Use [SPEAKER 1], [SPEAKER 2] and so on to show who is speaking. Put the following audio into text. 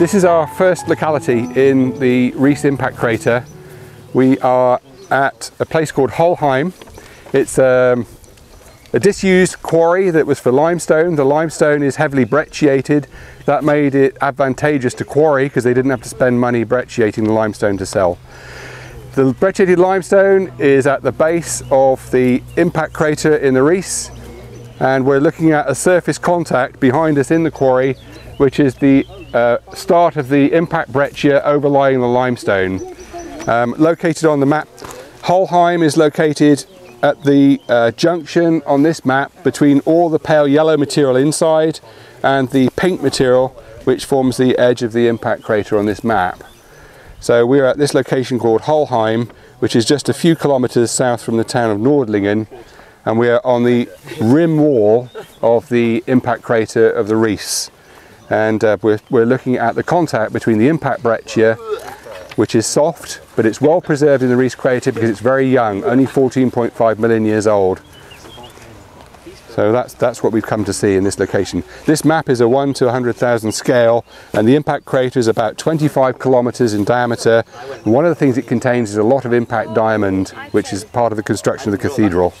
[SPEAKER 1] This is our first locality in the Ries impact crater. We are at a place called Holheim. It's um, a disused quarry that was for limestone. The limestone is heavily brecciated. That made it advantageous to quarry because they didn't have to spend money brecciating the limestone to sell. The brecciated limestone is at the base of the impact crater in the Ries and we're looking at a surface contact behind us in the quarry which is the uh, start of the impact breccia overlying the limestone. Um, located on the map, Holheim is located at the uh, junction on this map between all the pale yellow material inside and the pink material which forms the edge of the impact crater on this map. So we're at this location called Holheim which is just a few kilometres south from the town of Nordlingen and we are on the rim wall of the impact crater of the Ries and uh, we're, we're looking at the contact between the impact breccia which is soft but it's well preserved in the Ries crater because it's very young only 14.5 million years old. So that's that's what we've come to see in this location. This map is a 1 to 100,000 scale and the impact crater is about 25 kilometers in diameter. One of the things it contains is a lot of impact diamond which is part of the construction of the cathedral